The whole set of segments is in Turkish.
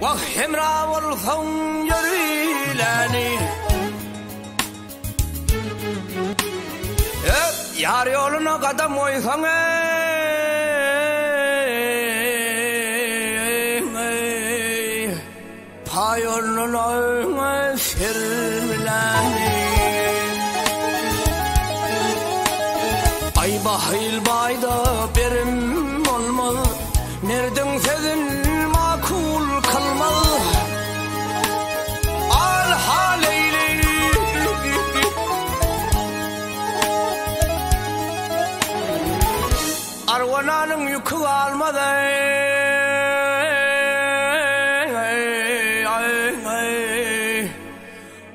وهمرا والثم yürüyleni Yar yoluna kadam oysan ey Payoluna sirleni Ay bahil bayda berim olmalı Nereden sezin Arvananın yükü almadı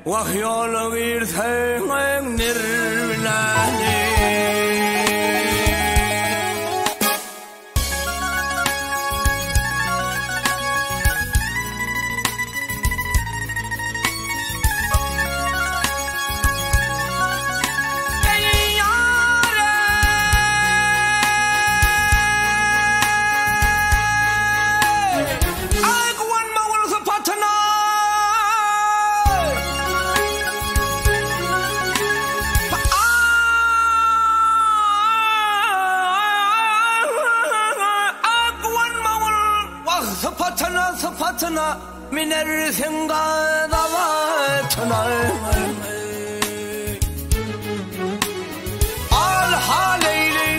Vah yolu girsen nirlani wah sa patana sa patana miner sengada vatana. Al haleyli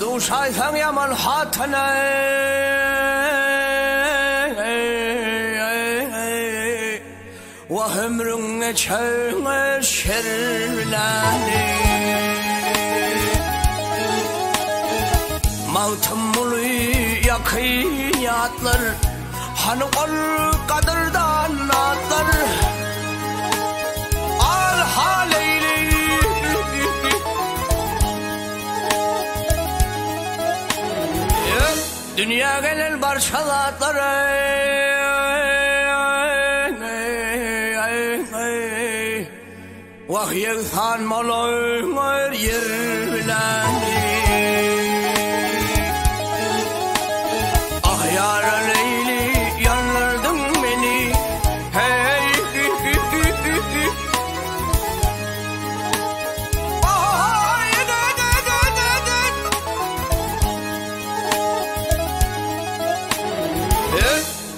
Duşaysan yaman hatana Vahımrın geçer şerlani Mağtımlı yakiyatlar Hani ol kadırdan atlar. Al haleyli Dünya gelen parçalatları. Vah yeksan malır yerleni Ah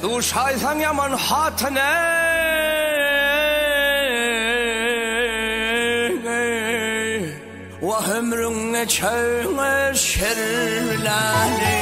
Du scheiße ja man hart, ne? وهمرون چون شرلانه